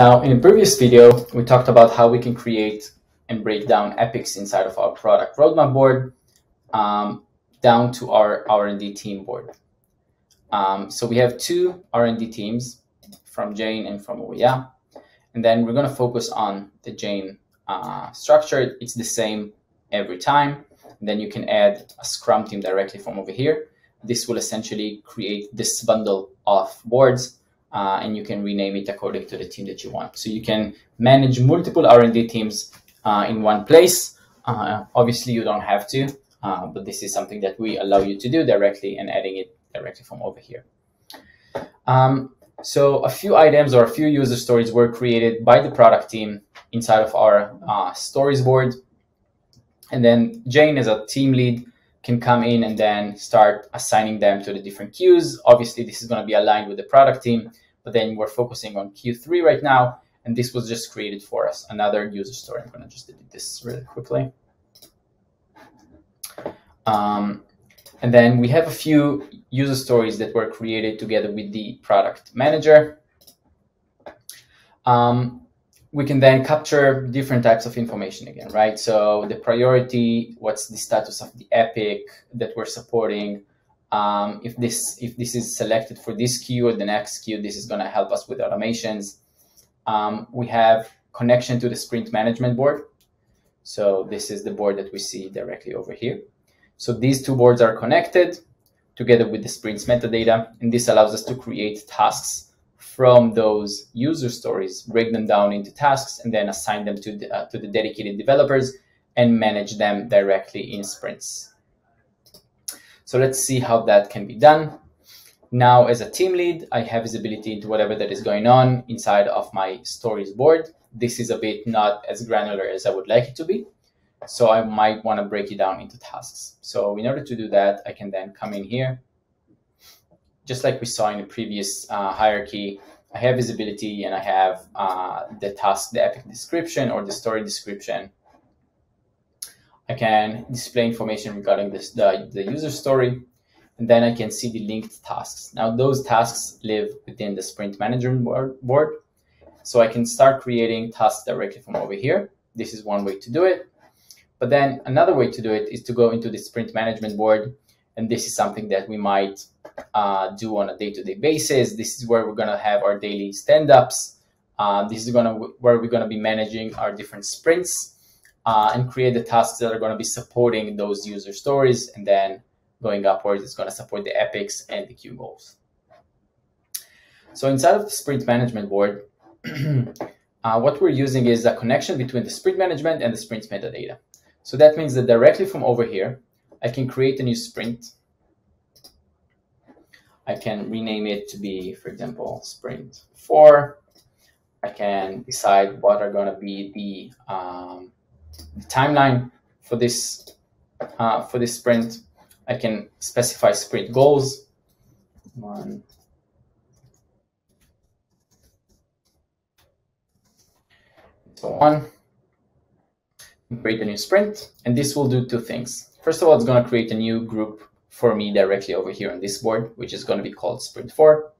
Now, in a previous video, we talked about how we can create and break down epics inside of our product roadmap board um, down to our R&D team board. Um, so we have two R&D teams from Jane and from Ouya. And then we're going to focus on the Jane uh, structure. It's the same every time. And then you can add a Scrum team directly from over here. This will essentially create this bundle of boards uh, and you can rename it according to the team that you want. So you can manage multiple R&D teams uh, in one place. Uh, obviously, you don't have to, uh, but this is something that we allow you to do directly and adding it directly from over here. Um, so a few items or a few user stories were created by the product team inside of our uh, stories board. And then Jane as a team lead can come in and then start assigning them to the different Qs. Obviously, this is going to be aligned with the product team, but then we're focusing on Q3 right now. And this was just created for us, another user story. I'm going to just delete this really quickly. Um, and then we have a few user stories that were created together with the product manager. Um, we can then capture different types of information again, right? So the priority, what's the status of the epic that we're supporting? Um, if this if this is selected for this Q or the next Q, this is going to help us with automations. Um, we have connection to the sprint management board. So this is the board that we see directly over here. So these two boards are connected together with the sprints metadata, and this allows us to create tasks from those user stories, break them down into tasks, and then assign them to the, uh, to the dedicated developers and manage them directly in sprints. So let's see how that can be done. Now, as a team lead, I have visibility into whatever that is going on inside of my stories board. This is a bit not as granular as I would like it to be. So I might want to break it down into tasks. So in order to do that, I can then come in here just like we saw in the previous uh, hierarchy, I have visibility and I have uh, the task, the epic description or the story description. I can display information regarding this, the, the user story, and then I can see the linked tasks. Now those tasks live within the sprint management board, so I can start creating tasks directly from over here. This is one way to do it. But then another way to do it is to go into the sprint management board and this is something that we might uh, do on a day-to-day basis. This is where we're going to have our daily stand-ups. Uh, this is to where we're going to be managing our different sprints uh, and create the tasks that are going to be supporting those user stories. And then going upwards, it's going to support the epics and the Q goals. So inside of the sprint management board, uh, what we're using is a connection between the sprint management and the sprint metadata. So that means that directly from over here, I can create a new sprint. I can rename it to be, for example, sprint four. I can decide what are going to be the, um, the, timeline for this uh, for this sprint. I can specify sprint goals. One, so on. Create a new sprint, and this will do two things. First of all, it's going to create a new group for me directly over here on this board, which is going to be called Sprint 4.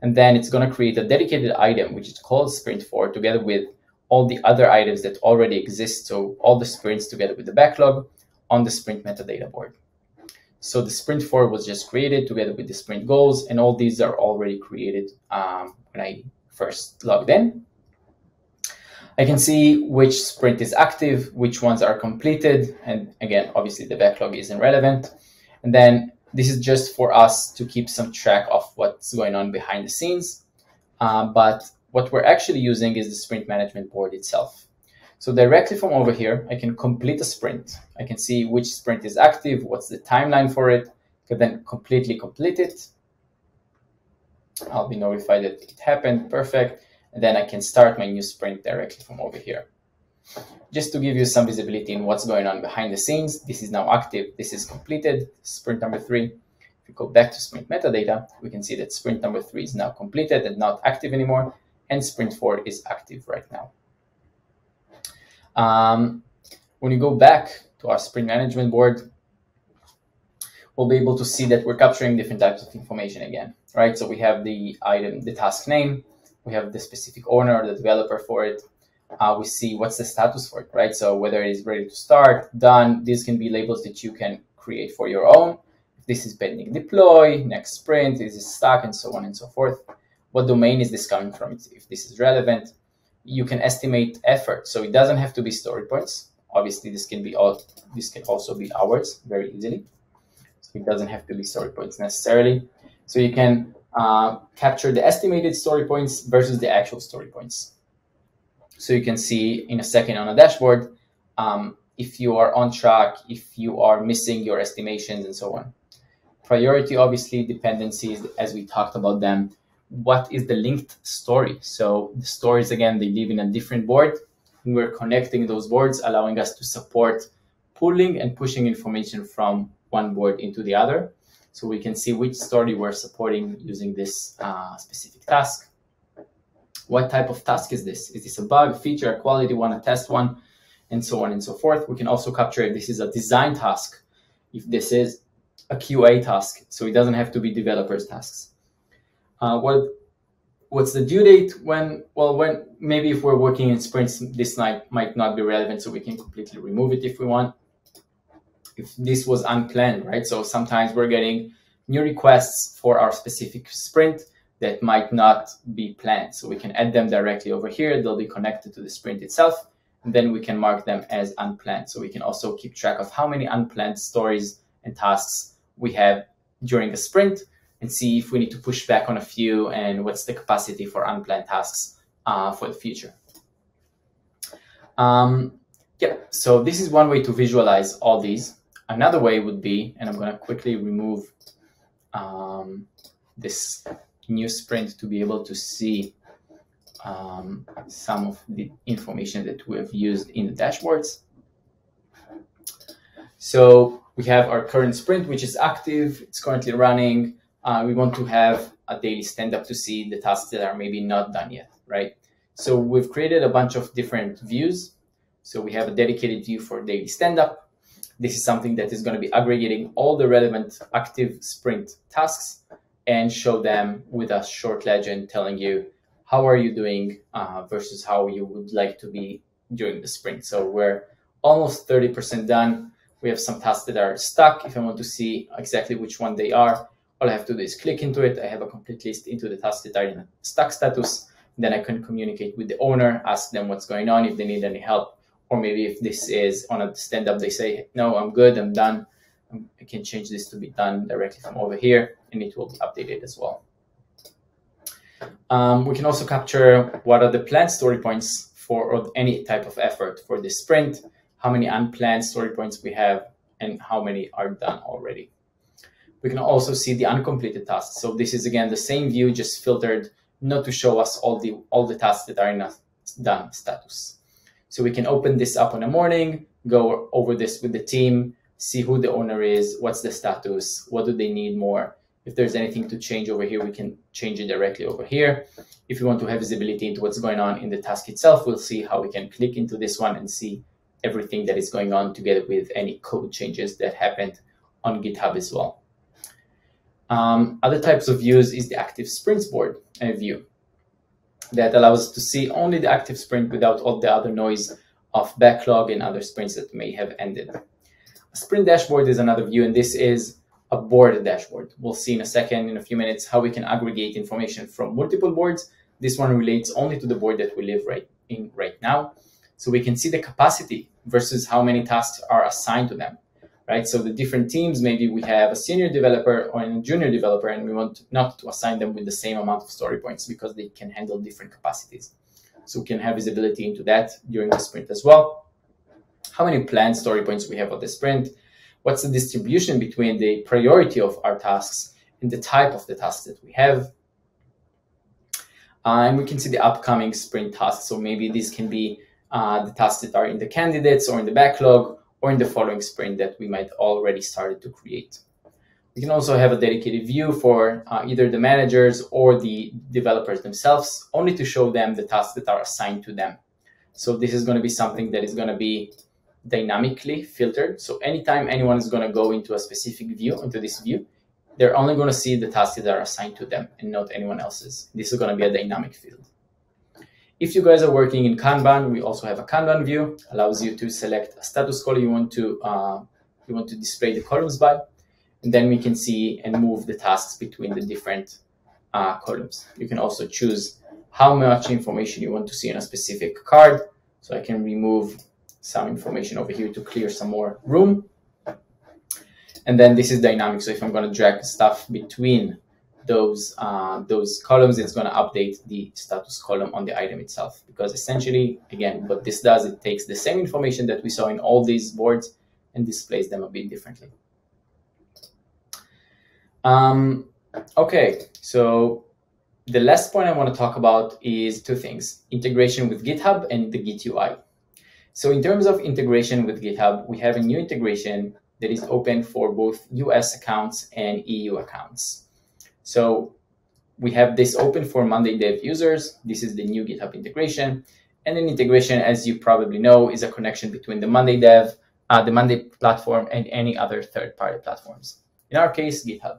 And then it's going to create a dedicated item, which is called Sprint 4, together with all the other items that already exist. So all the sprints together with the backlog on the Sprint metadata board. So the Sprint 4 was just created together with the Sprint goals, and all these are already created um, when I first logged in. I can see which sprint is active, which ones are completed. And again, obviously the backlog isn't relevant. And then this is just for us to keep some track of what's going on behind the scenes. Uh, but what we're actually using is the sprint management board itself. So directly from over here, I can complete a sprint. I can see which sprint is active, what's the timeline for it, I can then completely complete it. I'll be notified that it happened, perfect and then I can start my new sprint directly from over here. Just to give you some visibility in what's going on behind the scenes, this is now active, this is completed, sprint number three. If we go back to sprint metadata, we can see that sprint number three is now completed and not active anymore, and sprint four is active right now. Um, when you go back to our sprint management board, we'll be able to see that we're capturing different types of information again, right? So we have the item, the task name, we have the specific owner, the developer for it. Uh, we see what's the status for it, right? So whether it is ready to start, done, these can be labels that you can create for your own. This is pending deploy, next sprint, this is stuck, and so on and so forth. What domain is this coming from? If this is relevant, you can estimate effort. So it doesn't have to be story points. Obviously, this can be all. This can also be hours very easily. So it doesn't have to be story points necessarily. So you can uh, capture the estimated story points versus the actual story points. So you can see in a second on a dashboard um, if you are on track, if you are missing your estimations, and so on. Priority, obviously, dependencies, as we talked about them. What is the linked story? So the stories, again, they live in a different board. We're connecting those boards, allowing us to support pulling and pushing information from one board into the other. So we can see which story we're supporting using this uh, specific task. What type of task is this? Is this a bug, feature, a quality one, a test one, and so on and so forth. We can also capture if this is a design task, if this is a QA task, so it doesn't have to be developers tasks. Uh, what what's the due date when well when maybe if we're working in sprints this night might not be relevant so we can completely remove it if we want if this was unplanned, right? So sometimes we're getting new requests for our specific sprint that might not be planned. So we can add them directly over here. They'll be connected to the sprint itself. And then we can mark them as unplanned. So we can also keep track of how many unplanned stories and tasks we have during a sprint and see if we need to push back on a few and what's the capacity for unplanned tasks uh, for the future. Um, yeah, so this is one way to visualize all these. Another way would be, and I'm going to quickly remove um, this new sprint to be able to see um, some of the information that we have used in the dashboards. So we have our current sprint, which is active. It's currently running. Uh, we want to have a daily stand-up to see the tasks that are maybe not done yet, right? So we've created a bunch of different views. So we have a dedicated view for daily stand-up. This is something that is going to be aggregating all the relevant active sprint tasks and show them with a short legend telling you how are you doing uh, versus how you would like to be during the sprint. So we're almost 30% done. We have some tasks that are stuck. If I want to see exactly which one they are, all I have to do is click into it. I have a complete list into the tasks that are in a stuck status. Then I can communicate with the owner, ask them what's going on, if they need any help, or maybe if this is on a stand up, they say, no, I'm good, I'm done. I can change this to be done directly from over here and it will be updated as well. Um, we can also capture what are the planned story points for any type of effort for this sprint, how many unplanned story points we have, and how many are done already. We can also see the uncompleted tasks. So this is again the same view, just filtered, not to show us all the all the tasks that are in a done status. So we can open this up in the morning, go over this with the team, see who the owner is, what's the status, what do they need more. If there's anything to change over here, we can change it directly over here. If you want to have visibility into what's going on in the task itself, we'll see how we can click into this one and see everything that is going on together with any code changes that happened on GitHub as well. Um, other types of views is the active sprints board uh, view that allows us to see only the active sprint without all the other noise of backlog and other sprints that may have ended. Sprint dashboard is another view, and this is a board dashboard. We'll see in a second, in a few minutes, how we can aggregate information from multiple boards. This one relates only to the board that we live right in right now. So we can see the capacity versus how many tasks are assigned to them right? So the different teams, maybe we have a senior developer or a junior developer, and we want not to assign them with the same amount of story points because they can handle different capacities. So we can have visibility into that during the sprint as well. How many planned story points we have on the sprint? What's the distribution between the priority of our tasks and the type of the tasks that we have? Uh, and we can see the upcoming sprint tasks. So maybe these can be uh, the tasks that are in the candidates or in the backlog, or in the following sprint that we might already started to create. We can also have a dedicated view for uh, either the managers or the developers themselves, only to show them the tasks that are assigned to them. So this is going to be something that is going to be dynamically filtered. So anytime anyone is going to go into a specific view, into this view, they're only going to see the tasks that are assigned to them and not anyone else's. This is going to be a dynamic field If you guys are working in Kanban, we also have a Kanban view, allows you to select a status column you want to uh, you want to display the columns by, and then we can see and move the tasks between the different uh, columns. You can also choose how much information you want to see in a specific card. So I can remove some information over here to clear some more room. And then this is dynamic. So if I'm going to drag stuff between those uh, those columns, it's going to update the status column on the item itself. Because essentially, again, what this does, it takes the same information that we saw in all these boards and displays them a bit differently. Um, okay, so the last point I want to talk about is two things, integration with GitHub and the Git UI. So in terms of integration with GitHub, we have a new integration that is open for both US accounts and EU accounts. So we have this open for Monday Dev users. This is the new GitHub integration. And an integration, as you probably know, is a connection between the Monday Dev, uh, the Monday platform, and any other third-party platforms. In our case, GitHub.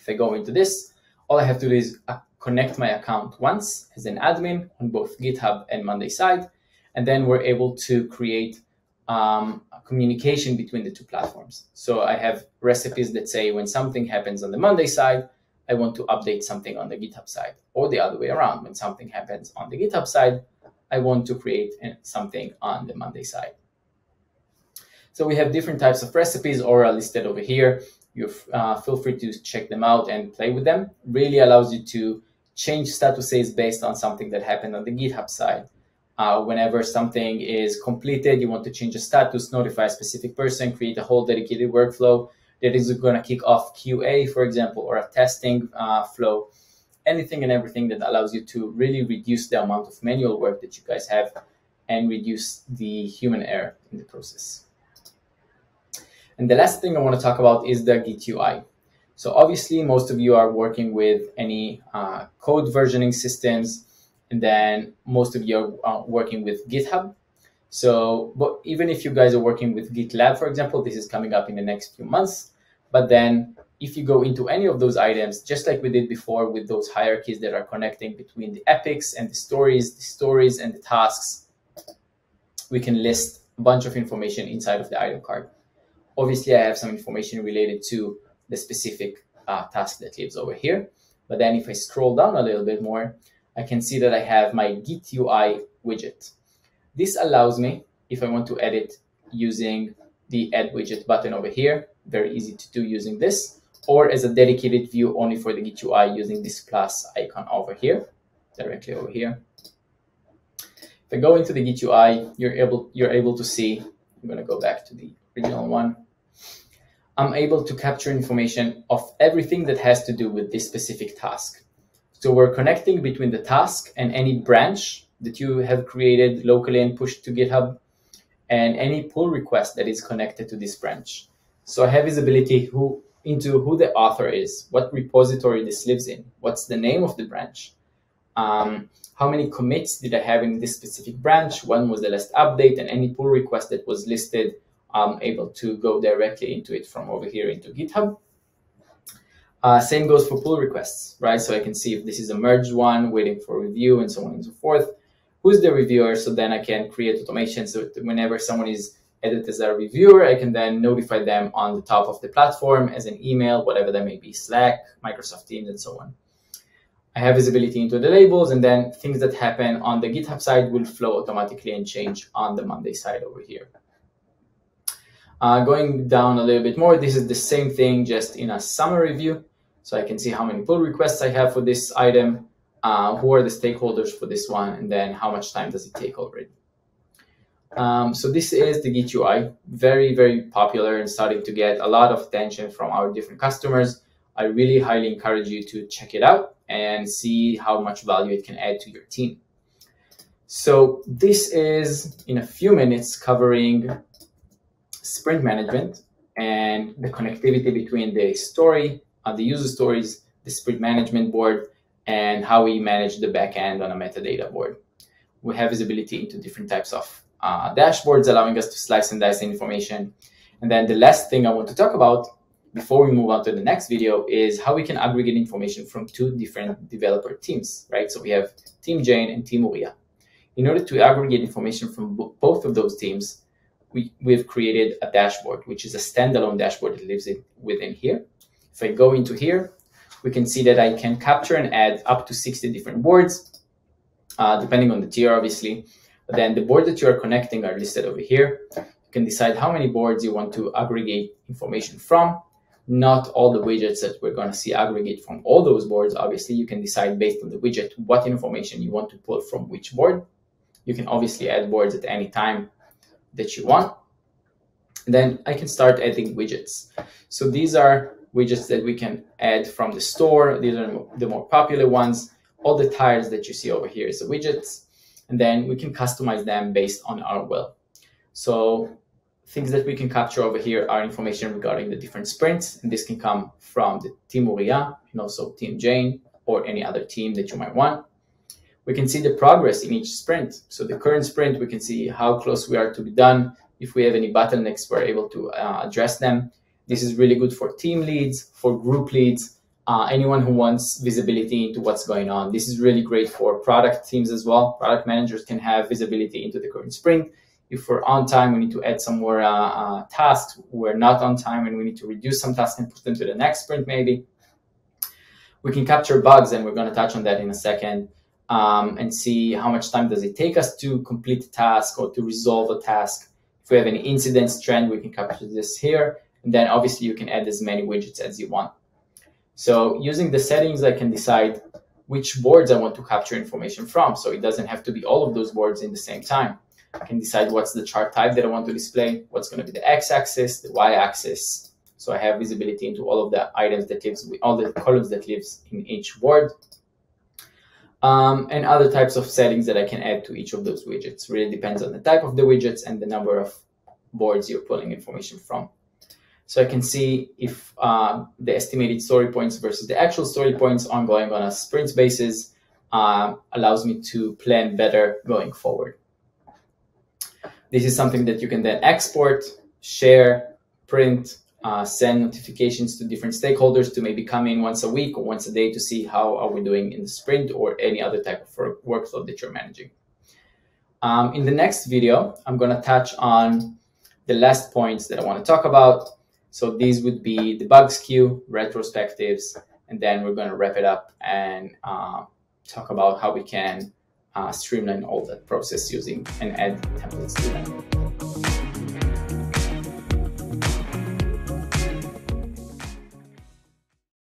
If I go into this, all I have to do is uh, connect my account once as an admin on both GitHub and Monday side, and then we're able to create um, communication between the two platforms. So I have recipes that say when something happens on the Monday side, I want to update something on the GitHub side, or the other way around. When something happens on the GitHub side, I want to create uh, something on the Monday side. So we have different types of recipes or are listed over here you uh, feel free to check them out and play with them. Really allows you to change statuses based on something that happened on the GitHub side. Uh, whenever something is completed, you want to change a status, notify a specific person, create a whole dedicated workflow that is going to kick off QA, for example, or a testing uh, flow. Anything and everything that allows you to really reduce the amount of manual work that you guys have and reduce the human error in the process. And the last thing I want to talk about is the Git UI. So obviously, most of you are working with any uh, code versioning systems, and then most of you are uh, working with GitHub. So, but even if you guys are working with GitLab, for example, this is coming up in the next few months. But then if you go into any of those items, just like we did before with those hierarchies that are connecting between the epics and the stories, the stories and the tasks, we can list a bunch of information inside of the item card. Obviously, I have some information related to the specific uh, task that lives over here. But then if I scroll down a little bit more, I can see that I have my Git UI widget. This allows me, if I want to edit using the Add Widget button over here, very easy to do using this, or as a dedicated view only for the Git UI using this plus icon over here, directly over here. If I go into the Git UI, you're able, you're able to see, I'm going to go back to the original one. I'm able to capture information of everything that has to do with this specific task. So we're connecting between the task and any branch that you have created locally and pushed to GitHub and any pull request that is connected to this branch. So I have visibility who, into who the author is, what repository this lives in, what's the name of the branch, um, how many commits did I have in this specific branch, when was the last update, and any pull request that was listed I'm able to go directly into it from over here into GitHub. Uh, same goes for pull requests, right? So I can see if this is a merged one, waiting for review and so on and so forth. Who's the reviewer? So then I can create automation. So whenever someone is edited as a reviewer, I can then notify them on the top of the platform as an email, whatever that may be, Slack, Microsoft Teams, and so on. I have visibility into the labels, and then things that happen on the GitHub side will flow automatically and change on the Monday side over here. Uh, going down a little bit more, this is the same thing just in a summary view. So I can see how many pull requests I have for this item, uh, who are the stakeholders for this one, and then how much time does it take already. Um, so this is the Git UI, very, very popular and starting to get a lot of attention from our different customers. I really highly encourage you to check it out and see how much value it can add to your team. So this is, in a few minutes, covering sprint management and the connectivity between the story, uh, the user stories, the sprint management board, and how we manage the backend on a metadata board. We have visibility into different types of uh, dashboards, allowing us to slice and dice the information. And then the last thing I want to talk about before we move on to the next video is how we can aggregate information from two different developer teams, right? So we have Team Jane and Team Uriah. In order to aggregate information from both of those teams, we, we've created a dashboard, which is a standalone dashboard that lives in, within here. If I go into here, we can see that I can capture and add up to 60 different boards, uh, depending on the tier, obviously. But then the boards that you are connecting are listed over here. You can decide how many boards you want to aggregate information from. Not all the widgets that we're going to see aggregate from all those boards. Obviously, you can decide based on the widget what information you want to pull from which board. You can obviously add boards at any time that you want. then I can start adding widgets. So these are widgets that we can add from the store. These are the more popular ones. All the tires that you see over here is the widgets. And then we can customize them based on our will. So things that we can capture over here are information regarding the different sprints. And this can come from the Team Uriah and also Team Jane or any other team that you might want we can see the progress in each sprint. So the current sprint, we can see how close we are to be done. If we have any bottlenecks, we're able to uh, address them. This is really good for team leads, for group leads, uh, anyone who wants visibility into what's going on. This is really great for product teams as well. Product managers can have visibility into the current sprint. If we're on time, we need to add some more uh, uh tasks. We're not on time and we need to reduce some tasks and put them to the next sprint maybe. We can capture bugs and we're going to touch on that in a second um, and see how much time does it take us to complete a task or to resolve a task. If we have any incidents trend, we can capture this here. And then obviously you can add as many widgets as you want. So using the settings, I can decide which boards I want to capture information from. So it doesn't have to be all of those boards in the same time. I can decide what's the chart type that I want to display, what's going to be the x-axis, the y-axis. So I have visibility into all of the items that lives, all the columns that lives in each board um, and other types of settings that I can add to each of those widgets. Really depends on the type of the widgets and the number of boards you're pulling information from. So I can see if uh, the estimated story points versus the actual story points ongoing on a sprint basis uh, allows me to plan better going forward. This is something that you can then export, share, print, uh, send notifications to different stakeholders to maybe come in once a week or once a day to see how are we doing in the sprint or any other type of workflow that you're managing. Um, in the next video, I'm going to touch on the last points that I want to talk about. So these would be the bugs queue, retrospectives, and then we're going to wrap it up and uh, talk about how we can uh, streamline all that process using and add templates to them.